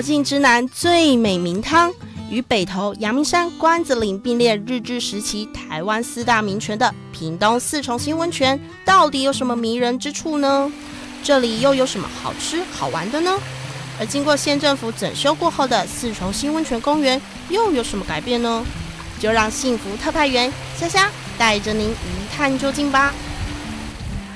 国境之南最美名汤，与北投阳明山关子岭并列日治时期台湾四大名泉的屏东四重溪温泉，到底有什么迷人之处呢？这里又有什么好吃好玩的呢？而经过县政府整修过后的四重溪温泉公园又有什么改变呢？就让幸福特派员虾虾带着您一探究竟吧。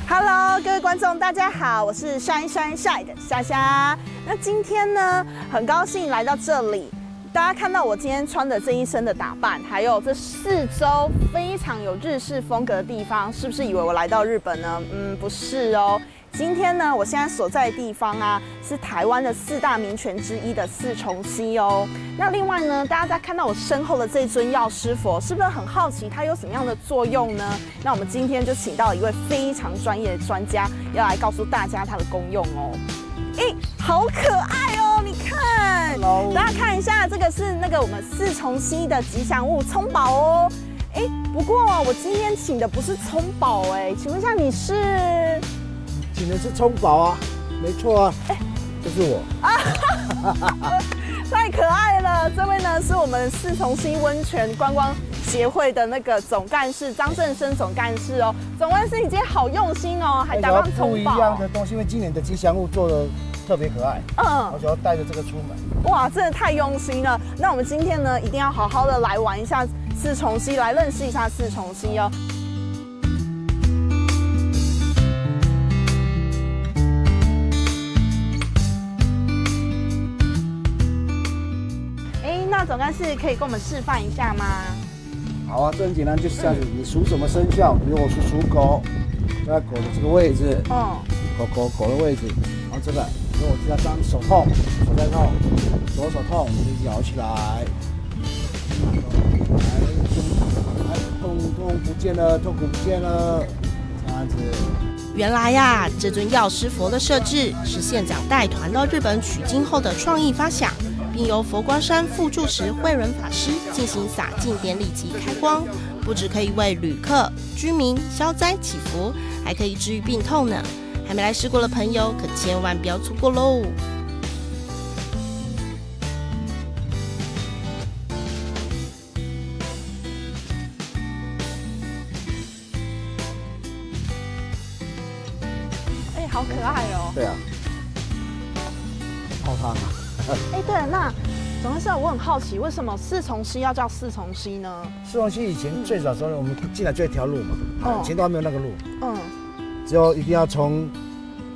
Hello，各位观众，大家好，我是 Shine Shine Shine 的虾虾。那今天呢，很高兴来到这里。大家看到我今天穿的这一身的打扮，还有这四周非常有日式风格的地方，是不是以为我来到日本呢？嗯，不是哦。今天呢，我现在所在的地方啊，是台湾的四大名泉之一的四重溪哦。那另外呢，大家在看到我身后的这尊药师佛，是不是很好奇它有什么样的作用呢？那我们今天就请到一位非常专业的专家，要来告诉大家它的功用哦。诶，好可爱哦！你看大家看一下，这个是那个我们四重溪的吉祥物葱宝哦。诶，不过我今天请的不是葱宝哎，请问一下你是？请的是葱宝啊，没错啊，就是我啊。太可爱了！这位呢是我们四重溪温泉观光协会的那个总干事张正生总干事哦。总干事，你今天好用心哦，还打扮不一。样的东西，因为今年的吉祥物做的特别可爱，我嗯，想要带着这个出门。哇，真的太用心了。那我们今天呢，一定要好好的来玩一下四重溪，来认识一下四重溪哦。那总干事可以跟我们示范一下吗？好啊，这很简单，就是这样子。你属什么生肖？比如我是属狗，在狗的这个位置，嗯，狗狗狗的位置，然后这个，如果我这张手痛，手在痛，左手痛，你就摇起来，来，痛痛不见了，痛苦不见了，这样子。原来呀、这尊药师佛的设置是县长带团到日本取经后的创意发想，并由佛光山副住持慧仁法师进行洒净典礼及开光，不止可以为旅客、居民消灾祈福，还可以治愈病痛呢。还没来试过的朋友，可千万不要错过喽！我很好奇，为什么四重溪要叫四重溪呢？四重溪以前最早时候，我们进来就一条路嘛，哦以前都还没有那个路，嗯，只有一定要从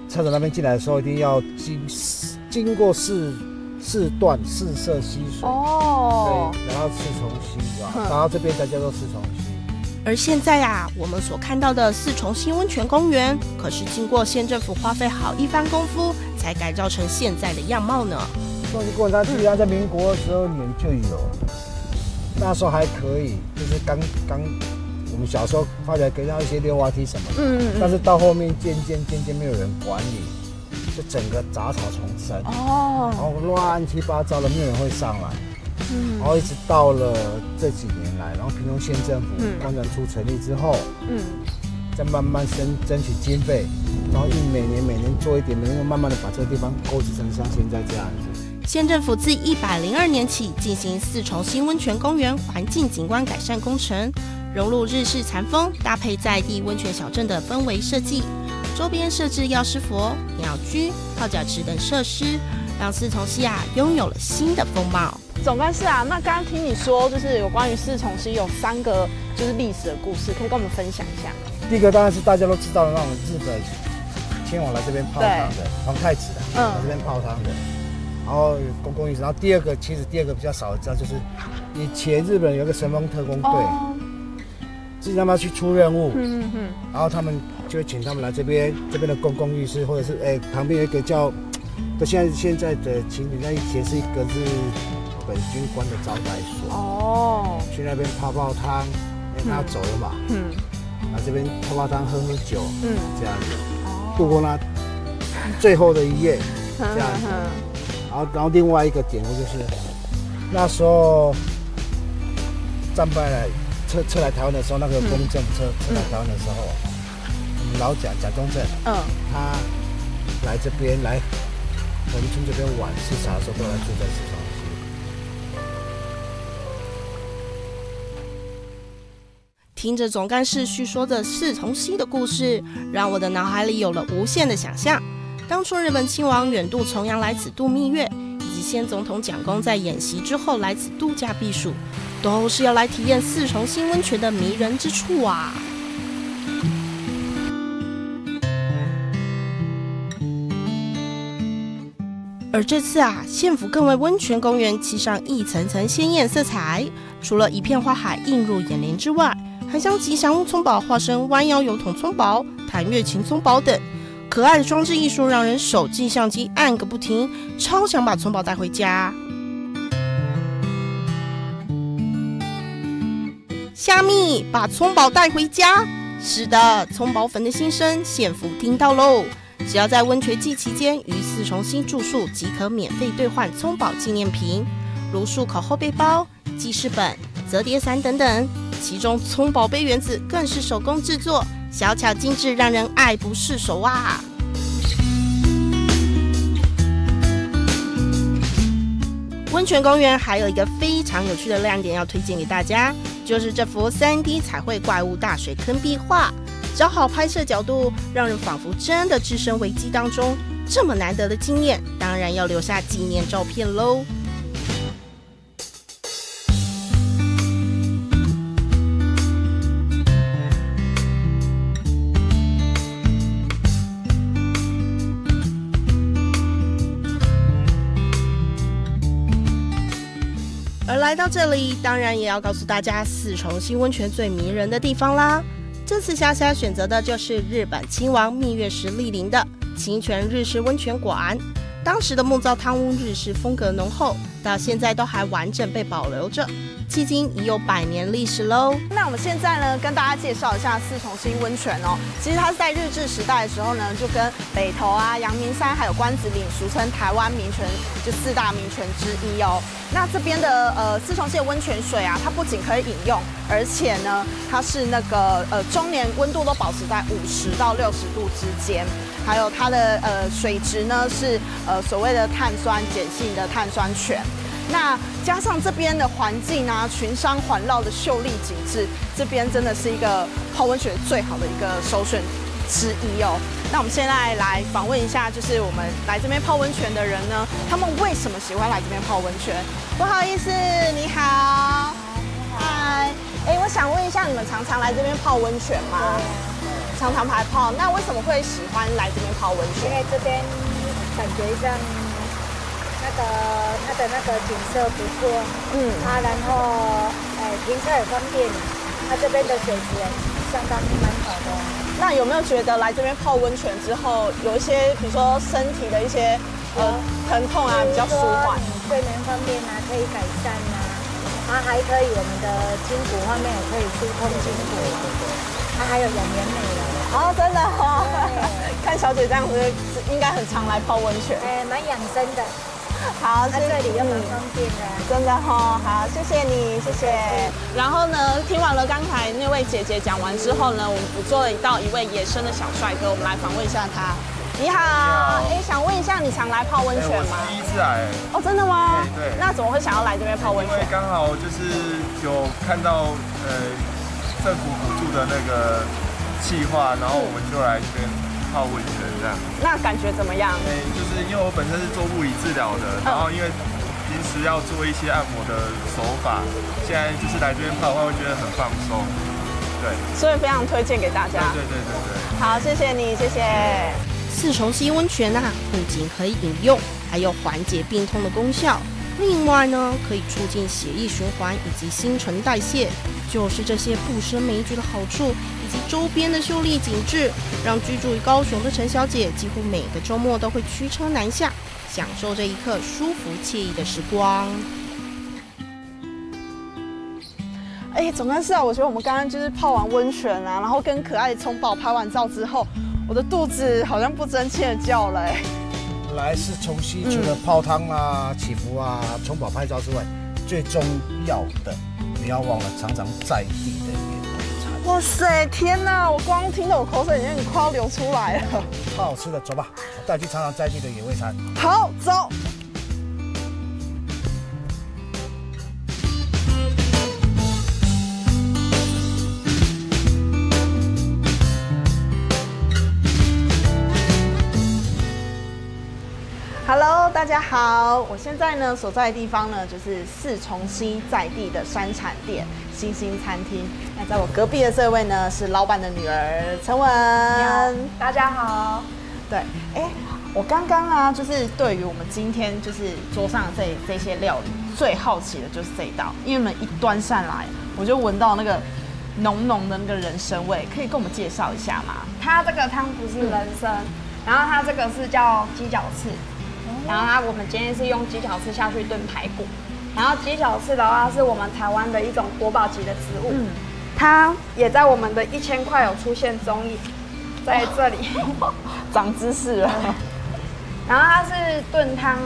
车子那边进来的时候，一定要经经过四四段四色溪水，哦，对，然后四重溪是吧？然后这边才叫做四重溪。而现在啊，我们所看到的四重溪温泉公园，可是经过县政府花费好一番功夫，才改造成现在的样貌呢。四重溪过程它基本上在民国十二年就有，那时候还可以，就是刚刚我们小时候发起来给到一些溜滑梯什么的，嗯嗯但是到后面渐渐渐渐没有人管理，就整个杂草丛生。哦然，后乱七八糟的，没有人会上来。嗯然后一直到了这几年来，然后屏东县政府嗯观展处成立之后，嗯，再慢慢争争取经费，然后一每年每年做一点，每年慢慢的把这个地方构筑成像现在这样子。县政府自一百零二年起进行四重新温泉公园环境景观改善工程，融入日式禅风，搭配在地温泉小镇的氛围设计，周边设置药师佛、鸟居、泡脚池等设施，让四重溪啊拥有了新的风貌。总干事啊，那刚刚听你说，就是有关于四重溪有三个就是历史的故事，可以跟我们分享一下。第一个当然是大家都知道的那种日本前往来这边泡汤的皇太子的，嗯来这边泡汤的，然后公共浴室。然后第二个其实第二个比较少的知道，就是以前日本有个神风特工队，哦，自己他去出任务，嗯嗯嗯，然后他们就会请他们来这边，这边的公共浴室，或者是哎旁边有一个叫，就现在现在的情景，那以前是一个日本军官的招待所，哦，去那边泡泡汤，因为他要走了嘛，嗯来这边泡泡汤喝喝酒，嗯，这样子。哦。度过那最后的一夜。这 这样子然后然后另外一个典故就是，那时候战败来撤撤来台湾的时候，那个国民政府撤撤来台湾的时候，老蒋蒋中正。嗯他来这边来我们村这边玩视察的时候都来住在四重溪。听着总干事叙说着四重溪的故事，让我的脑海里有了无限的想象。当初日本亲王远渡重洋来此度蜜月，以及先总统蒋公在演习之后来此度假避暑，都是要来体验四重新温泉的迷人之处啊！而这次啊，县府更为温泉公园漆上一层层鲜艳色彩，除了一片花海映入眼帘之外，还将吉祥物葱宝化身弯腰油桶葱宝、弹月琴葱宝等可爱的装置艺术，让人手机相机按个不停，超想把葱宝带回家。虾米把葱宝带回家？是的，葱宝粉的心声，县府听到喽。只要在温泉季期间于四重新住宿，即可免费兑换葱宝纪念品，如漱口后背包、记事本、折叠伞等等。其中葱宝杯原子更是手工制作，小巧精致，让人爱不释手啊！温泉公园还有一个非常有趣的亮点要推荐给大家，就是这幅 3D 彩绘怪物大水坑壁画。找好拍摄角度，让人仿佛真的置身危机当中。这么难得的经验，当然要留下纪念照片喽。来到这里，当然也要告诉大家四重溪温泉最迷人的地方啦。这次虾虾选择的就是日本亲王蜜月时莅临的清泉日式温泉馆。当时的木造汤屋日式风格浓厚，到现在都还完整被保留着，迄今已有百年历史喽。那我们现在呢，跟大家介绍一下四重溪温泉哦。其实它是在日治时代的时候呢，就跟北投啊、阳明山还有关子岭，俗称台湾名泉，就四大名泉之一哦。那这边的呃四重溪的温泉水啊，它不仅可以饮用，而且呢，它是那个呃终年温度都保持在五十到六十度之间。还有它的呃水质呢是呃所谓的碳酸碱性的碳酸泉，那加上这边的环境啊，群山环绕的秀丽景致，这边真的是一个泡温泉最好的一个首选之一哦。那我们现在来访问一下，就是我们来这边泡温泉的人呢，他们为什么喜欢来这边泡温泉？不好意思，你好，嗨，哎，我想问一下，你们常常来这边泡温泉吗？常常排泡，那为什么会喜欢来这边泡温泉？因为这边感觉上那个它的那个景色不错，嗯，啊，然后哎停车也方便，它这边的水质也相当蛮好的。那有没有觉得来这边泡温泉之后，有一些比如说身体的一些呃疼痛啊比较舒缓？睡眠方面啊可以改善啊，它还可以我们的筋骨方面也可以疏通筋骨。它还有养颜美了哦，真的哦，看小姐这样子，应该很常来泡温泉，哎，蛮养生的。好，在这里又蛮方便的，真的哈。好，谢谢你，谢谢。然后呢，听完了刚才那位姐姐讲完之后呢，我们捕捉了到一位野生的小帅哥，我们来访问一下他。你好，哎，想问一下，你常来泡温泉吗？第一次来。哦，真的吗？对。那怎么会想要来这边泡温泉？因为刚好就是有看到呃。政府补助的那个计划，然后我们就来这边泡温泉这样。那感觉怎么样？哎，就是因为我本身是做物理治疗的，然后因为平时要做一些按摩的手法，现在就是来这边泡的话，会觉得很放松。对，所以非常推荐给大家。对对对对对。好，谢谢你，谢谢。四重溪温泉呐，不仅可以饮用，还有缓解病痛的功效。另外呢，可以促进血液循环以及新陈代谢，就是这些不胜枚举的好处，以及周边的秀丽景致，让居住于高雄的陈小姐几乎每个周末都会驱车南下，享受这一刻舒服惬意的时光。哎，总干事啊，我觉得我们刚刚就是泡完温泉啊，然后跟可爱的葱宝拍完照之后，我的肚子好像不争气的叫了。来是重溪，除了泡汤啊、祈福啊、冲宝拍照之外，最重要的，不要忘了常常在地的野味餐。哇塞，天哪！我光听到我口水已经快要流出来了。超好吃的，走吧，我带你去尝尝在地的野味餐。好，走。家好，我现在呢所在的地方呢就是四重溪在地的山产店星星餐厅。那在我隔壁的这位呢是老板的女儿陈文。大家好。对，哎，我刚刚啊，就是对于我们今天就是桌上的这这些料理，最好奇的就是这一道，因为我们一端上来，我就闻到那个浓浓的那个人参味，可以跟我们介绍一下吗？它这个汤不是人参，然后它这个是叫鸡脚翅，然后它我们今天是用鸡脚翅下去炖排骨，然后鸡脚翅的话是我们台湾的一种国宝级的植物，它也在我们的一千块有出现综艺，在这里。长知识了。然后它是炖汤，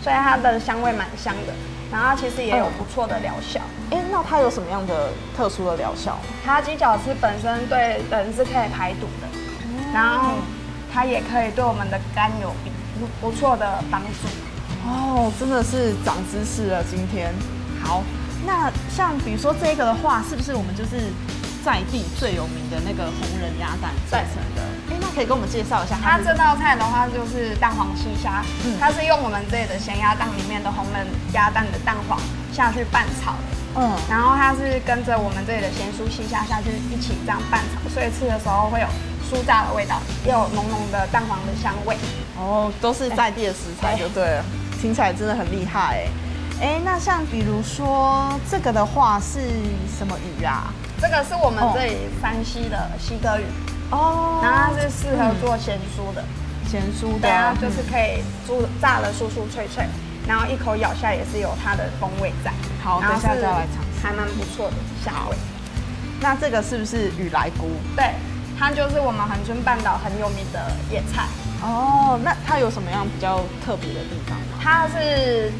所以它的香味蛮香的。然后其实也有不错的疗效。哎，那它有什么样的特殊的疗效？它鸡脚翅本身对人是可以排毒的，然后它也可以对我们的肝有不不错的帮助。哦，真的是长知识了今天。好，那像比如说这个的话，是不是我们就是在地最有名的那个红人鸭蛋在成的？哎，那可以跟我们介绍一下，它这道菜的话就是蛋黄西虾，嗯它是用我们这里的咸鸭蛋里面的红焖鸭蛋的蛋黄下去拌炒的，嗯，然后它是跟着我们这里的咸酥西虾下去一起这样拌炒，所以吃的时候会有酥炸的味道，又有浓浓的蛋黄的香味。哦，都是在地的食材就对了，听起来真的很厉害哎。哎，那像比如说这个的话是什么鱼啊？这个是我们这里山西的西哥鱼。哦，然后它是适合做咸酥的，咸酥的，对啊，就是可以煮炸的酥酥脆脆，然后一口咬下也是有它的风味在。好，等下再来尝，还蛮不错的香味。那这个是不是雨来菇？对，它就是我们恒春半岛很有名的野菜。哦，那它有什么样比较特别的地方吗？它是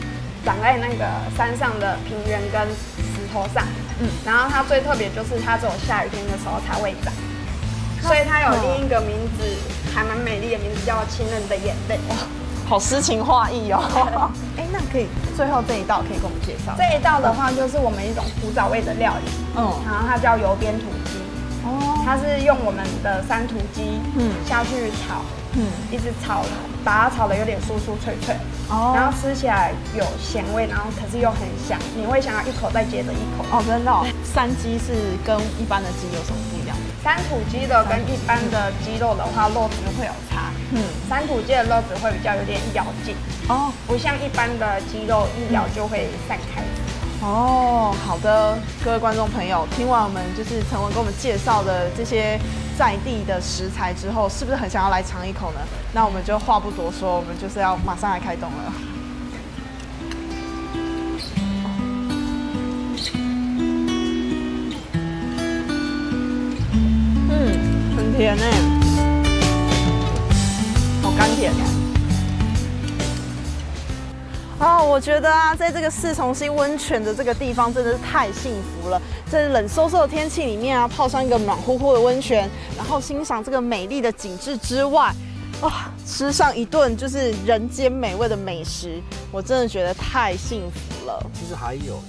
长在那个山上的平原跟石头上，嗯，然后它最特别就是它只有下雨天的时候才会长。所以它有另一个名字，还蛮美丽的名字，叫“亲人的眼泪”。哇，好诗情画意哦！哎，那可以最后这一道可以跟我们介绍？这一道的话，就是我们一种古早味的料理。嗯，然后它叫油边土鸡。哦，它是用我们的山土鸡，嗯，下去炒，嗯，一直炒，把它炒的有点酥酥脆脆。哦，然后吃起来有咸味，然后可是又很香，你会想要一口再接着一口。哦，真的。山鸡是跟一般的鸡有什么不一样？山土鸡的跟一般的鸡肉的话，肉质会有差。嗯，山土鸡的肉质会比较有点咬劲哦，不像一般的鸡肉一咬就会散开。哦，好的，各位观众朋友，听完我们就是陈文给我们介绍的这些在地的食材之后，是不是很想要来尝一口呢？那我们就话不多说，我们就是要马上来开动了。甜呢，好甘甜！啊，我觉得啊，在这个四重溪温泉的这个地方，真的是太幸福了。在冷飕飕的天气里面啊，泡上一个暖乎乎的温泉，然后欣赏这个美丽的景致之外，哇，吃上一顿就是人间美味的美食，我真的觉得太幸福了。其实还有。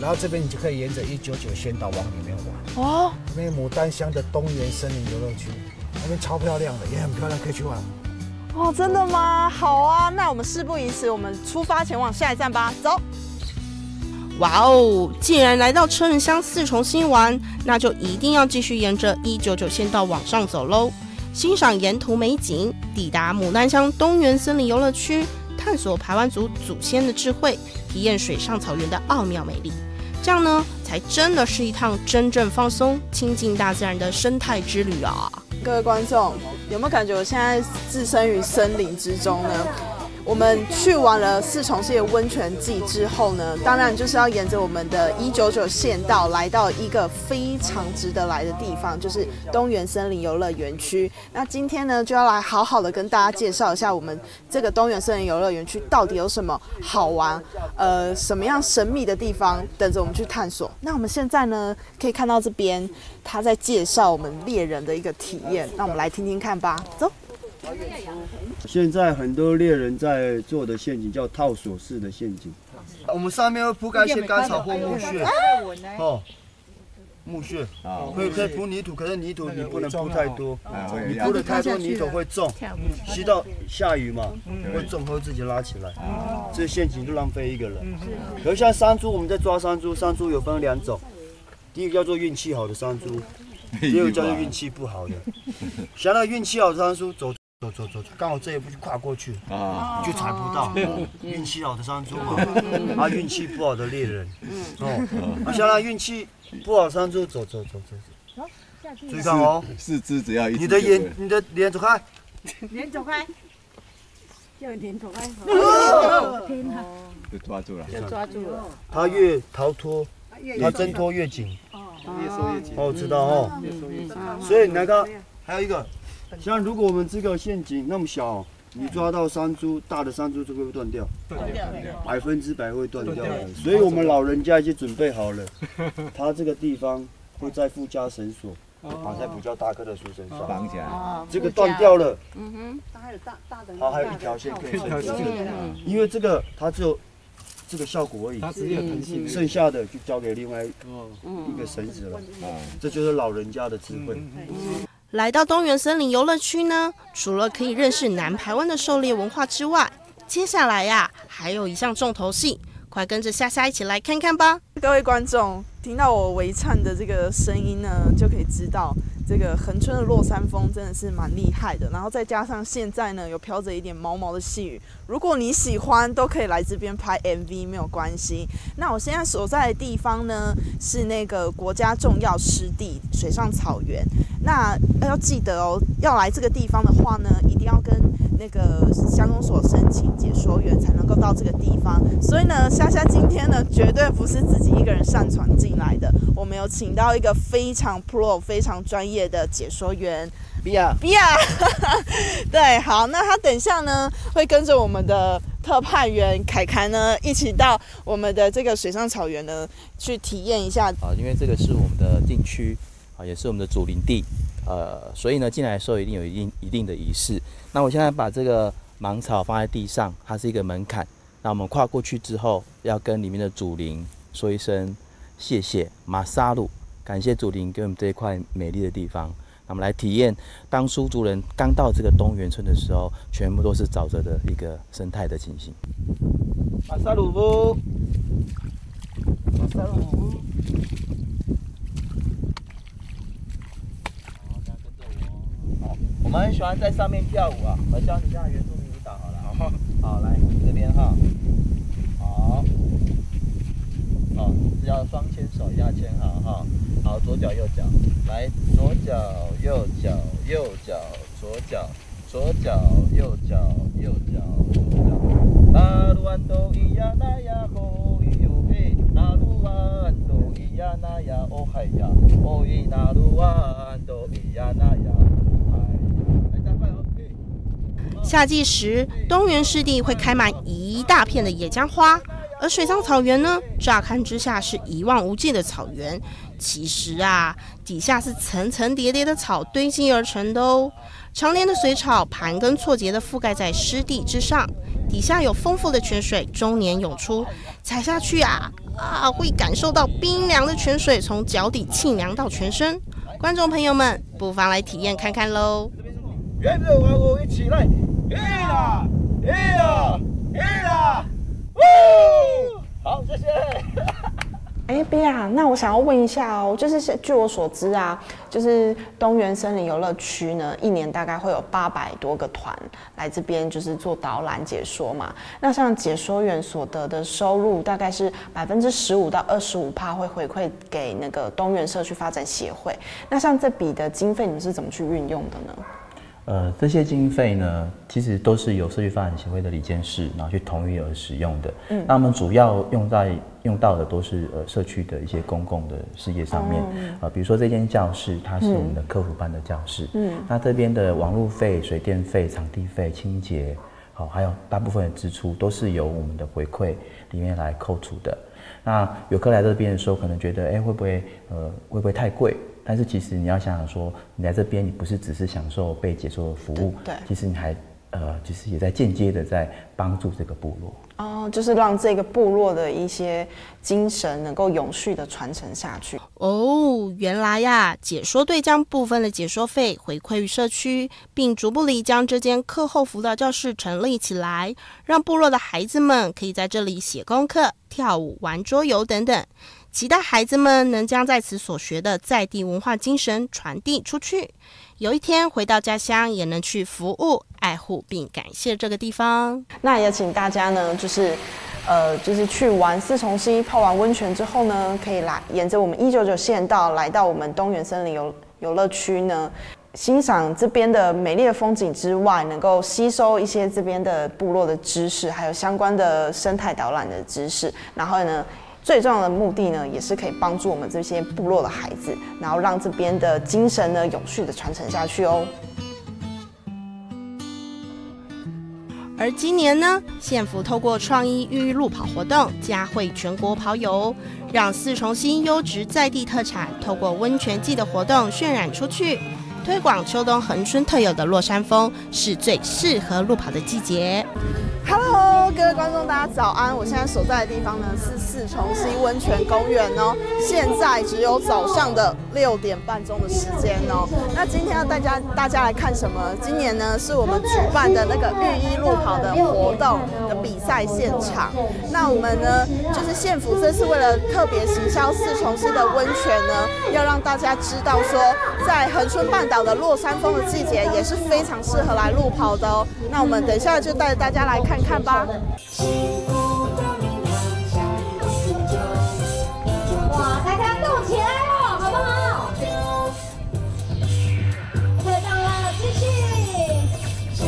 然后这边你就可以沿着一九九仙岛往里面玩哦。那边牡丹乡的东园森林游乐区，那边超漂亮的，也很漂亮，可以去玩。哦，真的吗？好啊，那我们事不宜迟，我们出发前往下一站吧。走。哇哦，既然来到车仁乡四重新玩，那就一定要继续沿着一九九仙道往上走喽，欣赏沿途美景，抵达牡丹乡东园森林游乐区，探索排湾族祖先的智慧，体验水上草原的奥妙美丽。这样呢，才真的是一趟真正放松、亲近大自然的生态之旅啊！各位观众，有没有感觉我现在置身于森林之中呢？我们去完了四重溪的温泉季之后呢，当然就是要沿着我们的一九九县道来到一个非常值得来的地方，就是东园森林游乐园区。那今天呢，就要来好好的跟大家介绍一下我们这个东园森林游乐园区到底有什么好玩，呃，什么样神秘的地方等着我们去探索。那我们现在呢，可以看到这边他在介绍我们猎人的一个体验，那我们来听听看吧，走。现在很多猎人在做的陷阱叫套索式的陷阱，我们上面会铺盖一些干草或木屑，哦，木屑，可以可以铺泥土，可是泥土你不能铺太多，你铺的太多泥土会重，吸到下雨嘛，会重会自己拉起来，这陷阱就浪费一个人。可是像山猪，我们在抓山猪，山猪有分两种，第一个叫做运气好的山猪，第二个叫做运气不好的。想到运气好的山猪走。走走走，刚好这一步就跨过去啊，就踩不到。运气好的山猪嘛，啊，运气不好的猎人，哦，啊，像那运气不好山猪，走走走走走，注意看哦，四肢只要一，你的眼，你的脸走开，脸走开，叫脸走开，天哪，就抓住了，就抓住了，他越逃脱，他挣脱越紧，哦，越收越紧，哦，知道哦，越收越紧，所以你来看，还有一个。像如果我们这个陷阱那么小，你抓到山猪，大的山猪就会断掉，断掉，百分之百会断掉的。所以我们老人家已经准备好了，他这个地方会再附加绳索，绑在比较大棵的树身上，绑起来。这个断掉了，嗯哼，它还有大大的，它还有一条线可以撑住。因为这个它只有这个效果而已，它只有弹性，剩下的就交给另外一个绳子了。这就是老人家的智慧。来到东园森林游乐区呢，除了可以认识南台湾的狩猎文化之外，接下来呀，还有一项重头戏，快跟着夏夏一起来看看吧。各位观众，听到我微颤的这个声音呢，就可以知道。这个恒春的落山风真的是蛮厉害的，然后再加上现在呢有飘着一点毛毛的细雨，如果你喜欢，都可以来这边拍 MV 没有关系。那我现在所在的地方呢是那个国家重要湿地水上草原，那要记得哦，要来这个地方的话呢，一定要跟那个乡公所申请解说员才能够到这个地方。所以呢，虾虾今天呢绝对不是自己一个人上船进来的，我们有请到一个非常 pro、非常专业。的解说员，比亚，比亚，对，好，那他等一下呢，会跟着我们的特派员凯凯呢，一起到我们的这个水上草原呢，去体验一下。啊，因为这个是我们的禁区，啊，也是我们的主林地，呃，所以呢，进来的时候一定有一定一定的仪式。那我现在把这个芒草放在地上，它是一个门槛。那我们跨过去之后，要跟里面的主林说一声谢谢，马萨鲁。感谢祖灵给我们这一块美丽的地方，那我们来体验当初族人刚到这个东园村的时候，全部都是沼泽的一个生态的情形。马萨鲁夫，马萨鲁夫，好，跟着我。们很喜欢在上面跳舞啊，我教你一下原住民舞蹈好了。好，好，来这边哈。好。好，只要双牵手，压牵好哈。好，左脚右脚，来，左脚右脚右脚左脚，左脚右脚右脚左脚。那鲁安多咿呀那呀吼咿哟嘿，那鲁安多咿呀那呀哦嗨呀，哦咿那鲁安多咿呀那呀哦嗨。来加快哦。夏季时，东园湿地会开满一大片的野姜花。而水上草原呢，乍看之下是一望无际的草原，其实啊，底下是层层叠叠的草堆积而成的哦。常年的水草盘根错节地覆盖在湿地之上，底下有丰富的泉水终年涌出，踩下去啊啊，会感受到冰凉的泉水从脚底沁凉到全身。观众朋友们，不妨来体验看看喽！我一起来，啦，一啦，一啦。好，谢谢。哎，比亚，那我想要问一下哦，就是据我所知啊，就是东园森林游乐区呢，一年大概会有八百多个团来这边，就是做导览解说嘛。那像解说员所得的收入，大概是百分之十五到二十五趴会回馈给那个东园社区发展协会。那像这笔的经费，你们是怎么去运用的呢？呃，这些经费呢，其实都是由社区发展协会的理监事，然后去同意而使用的。嗯，那我们主要用在用到的都是呃社区的一些公共的事业上面。呃，比如说这间教室，它是我们的客服班的教室。嗯，那这边的网路费、水电费、场地费、清洁，好，还有大部分的支出都是由我们的回馈里面来扣除的。那游客来这边的时候，可能觉得，哎，会不会呃会不会太贵？但是其实你要想想说，你来这边，你不是只是享受被解说的服务，对，其实你还呃，其实也在间接的在帮助这个部落。哦，就是让这个部落的一些精神能够永续的传承下去。哦，原来呀，解说队将部分的解说费回馈于社区，并逐步地将这间课后辅导教室成立起来，让部落的孩子们可以在这里写功课、跳舞、玩桌游等等。期待孩子们能将在此所学的在地文化精神传递出去，有一天回到家乡，也能去服务、爱护并感谢这个地方。那也请大家呢，就是，呃，就是去完四重溪泡完温泉之后呢，可以来沿着我们一九九县道来到我们东园森林游游乐区呢，欣赏这边的美丽的风景之外，能够吸收一些这边的部落的知识，还有相关的生态导览的知识，然后呢。最重要的目的呢，也是可以帮助我们这些部落的孩子，然后让这边的精神呢永续的传承下去哦。而今年呢，县府透过创意寓意路跑活动，加惠全国跑友，让四重溪优质在地特产透过温泉季的活动渲染出去，推广秋冬恒春特有的落山风，是最适合路跑的季节。Hello，各位观众，大家早安！我现在所在的地方呢是四重溪温泉公园哦。现在只有早上的六点半钟的时间哦。那今天要大家大家来看什么？今年呢是我们主办的那个浴衣路跑的活动的比赛现场。那我们呢就是县府这次为了特别行销四重溪的温泉呢，要让大家知道说，在恒春半岛的落山风的季节也是非常适合来路跑的哦。那我们等一下就带着大家来看。看吧。哇，大家动起来哦，好不好？太棒了，继续。跳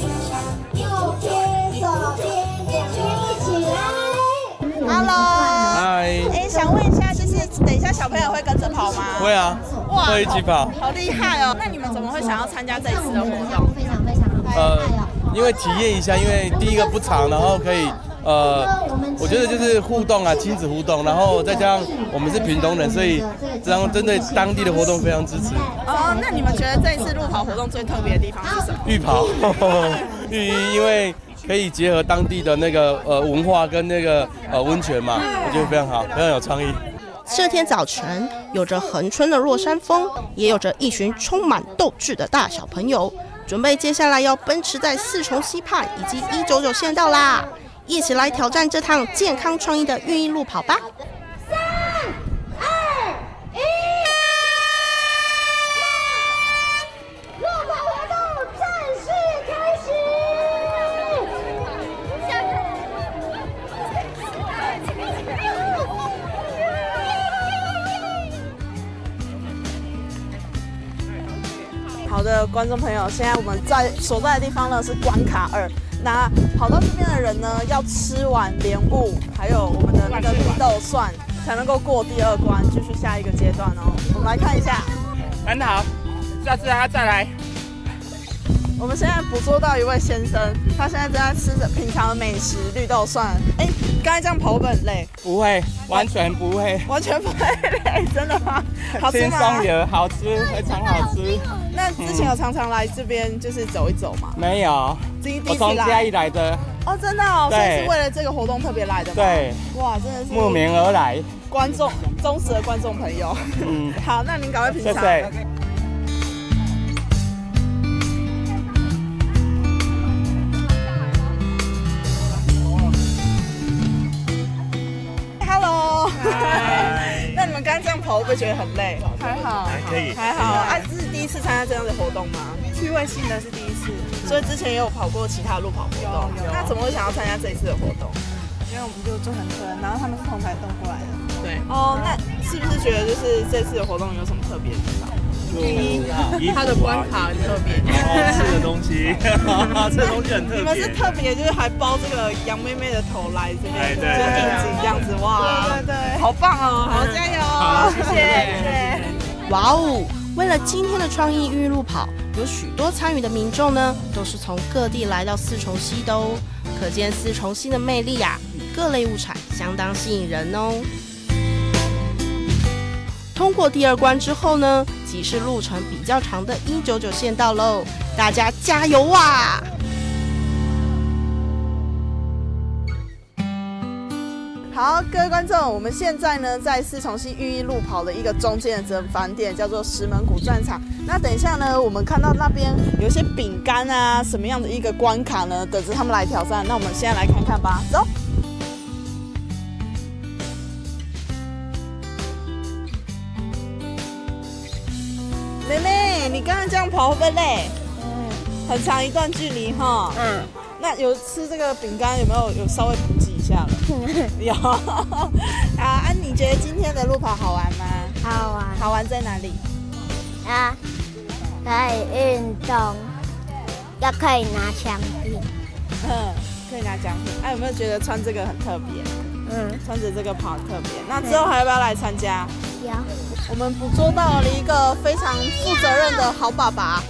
起来，右边左边两边一起来。Hello。嗨。哎，想问一下，就是等一下小朋友会跟着跑吗？会啊。哇，会一起跑。好厉害哦！那你们怎么会想要参加这一次的活动？呃，因为体验一下，因为第一个不长，然后可以，呃，我觉得就是互动啊，亲子互动，然后再加上我们是屏东人，所以这样针对当地的活动非常支持。哦，那你们觉得这一次路跑活动最特别的地方是什么？浴跑，浴衣，因为可以结合当地的那个呃文化跟那个呃温泉嘛，我觉得非常好，非常有创意。这天早晨，有着横春的落山风，也有着一群充满斗志的大小朋友。准备接下来要奔驰在四重溪畔以及一九九县道啦，一起来挑战这趟健康创意的运意路跑吧！观众朋友，现在我们在所在的地方呢是关卡二。那跑到这边的人呢，要吃完莲雾，还有我们的那个绿豆蒜，才能够过第二关，继续下一个阶段哦。我们来看一下，很好，下次还再来。我们现在捕捉到一位先生，他现在正在吃着品尝的美食绿豆蒜。哎，刚才这样跑会很累？不会，完全不会，完全不会累，真的吗？好吃吗？好吃，非常好吃。那之前有常常来这边就是走一走嘛？没有，我从嘉义来的。哦，真的哦，所以是为了这个活动特别来的吗？对。哇，真的是慕名而来，观众忠实的观众朋友。嗯，好，那您赶快品尝。那会不会觉得很累？还好，还可以，还好。啊，这是第一次参加这样的活动吗？趣味性的是第一次，所以之前也有跑过其他路跑活动。那怎么会想要参加这一次的活动？因为我们就坐很车，然后他们是从台东过来的。对。哦，那是不是觉得就是这次的活动有什么特别的地方？它的关卡很特别，吃的东西，吃的东西很特别。你们是特别，就是还包这个杨妹妹的头来这边，对就应景这样子，哇，对对对，好棒哦，好加油，谢谢谢谢。哇哦！为了今天的创意孕育路跑，有许多参与的民众呢，都是从各地来到四重溪的哦。可见四重溪的魅力呀，与各类物产相当吸引人哦。通过第二关之后呢，已是路程比较长的一九九线道喽，大家加油啊！好，各位观众，我们现在呢在四重溪寓意路跑的一个中间的折返点，叫做石门谷战场。那等一下呢，我们看到那边有一些饼干啊，什么样的一个关卡呢？等着他们来挑战。那我们现在来看看吧，走。跑会不会累？嗯，很长一段距离哈。嗯。那有吃这个饼干有没有有稍微补给一下了？有。啊，啊，你觉得今天的路跑好玩吗？好玩。好玩在哪里？啊，可以运动，又可以拿奖品。嗯，可以拿奖品。哎，有没有觉得穿这个很特别？嗯，穿着这个跑很特别。那之后还要不要来参加？有。我们捕捉到了一个非常负责任的好爸爸。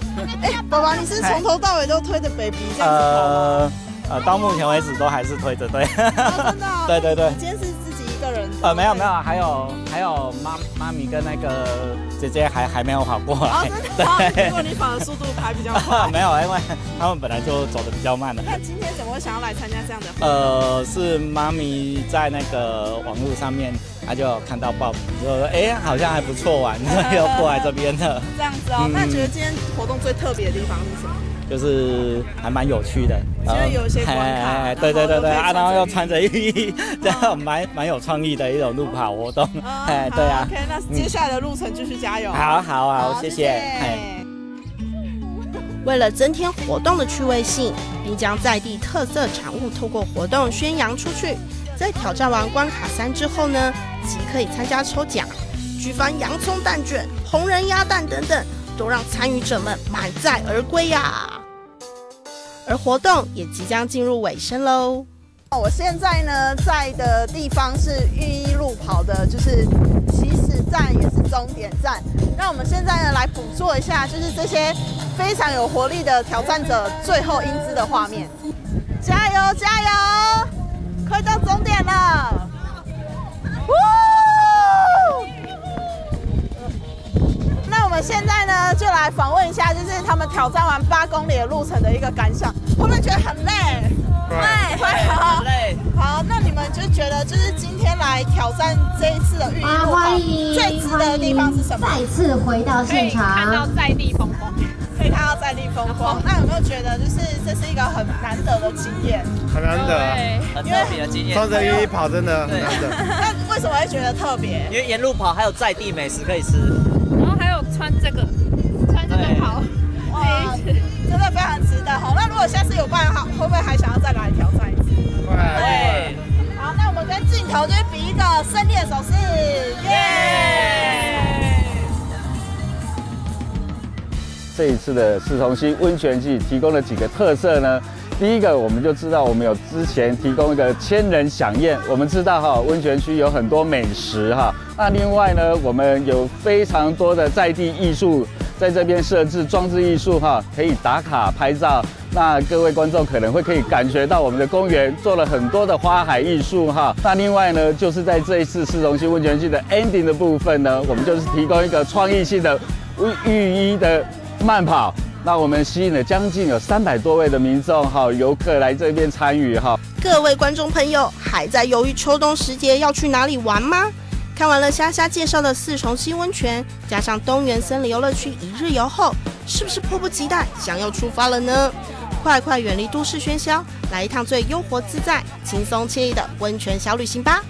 哎，爸爸，你是从头到尾都推着 baby 这样子跑吗？呃，到目前为止都还是推着，对。真的？对对对。今天是自己一个人？呃，没有没有，还有还有妈妈咪跟那个姐姐还还没有跑过来。哦，真的？对。如果你跑的速度还比较快。没有，因为他们本来就走的比较慢的。那今天怎么会想要来参加这样的？呃，是妈咪在那个网络上面。他就看到报名，就说：“哎，好像还不错玩，又过来这边了。”这样子哦。那觉得今天活动最特别的地方是什么？就是还蛮有趣的，因为有一些关卡。对对对对啊，然后又穿着浴衣，这样蛮蛮有创意的一种路跑活动。哎，对啊。OK，那接下来的路程继续加油。好好好，谢谢。为了增添活动的趣味性，并将在地特色产物透过活动宣扬出去，在挑战完关卡三之后呢？即可以参加抽奖，举凡洋葱蛋卷、红人鸭蛋等等，都让参与者们满载而归呀！而活动也即将进入尾声喽。我现在呢在的地方是御一路跑的，就是起始站也是终点站。那我们现在呢来捕捉一下，就是这些非常有活力的挑战者最后英姿的画面。加油加油！快到终点了！那我们现在呢，就来访问一下，就是他们挑战完八公里的路程的一个感想。会不会觉得很累？会，会很累。好，那你们就觉得，就是今天来挑战这一次的运动，最值得的地方是什么？再次回到现场，看到在地风光，看到在地风光。那有没有觉得，就是这是一个很难得的经验？很难得，很特别的经验。穿着雨衣跑真的很难得。那为什么会觉得特别？因为沿路跑还有在地美食可以吃，然后还有穿这个，穿这个跑，哇，真的非常值得。好，那如果下次有办好，会不会还想要再来挑战一次？会。好，那我们跟镜头就是比一个胜利的手势，耶！这一次的四重溪温泉季提供了几个特色呢？第一个，我们就知道我们有之前提供一个千人飨宴。我们知道哈，温泉区有很多美食哈。那另外呢，我们有非常多的在地艺术在这边设置装置艺术哈，可以打卡拍照。那各位观众可能会可以感觉到我们的公园做了很多的花海艺术哈。那另外呢，就是在这一次四重溪温泉季的 ending 的部分呢，我们就是提供一个创意性的浴衣的慢跑。那我们吸引了将近有三百多位的民众哈游客来这边参与哈。各位观众朋友，还在犹豫秋冬时节要去哪里玩吗？看完了虾虾介绍的四重溪温泉，加上东园森林游乐区一日游后，是不是迫不及待想要出发了呢？快快远离都市喧嚣，来一趟最悠活自在、轻松惬意的温泉小旅行吧！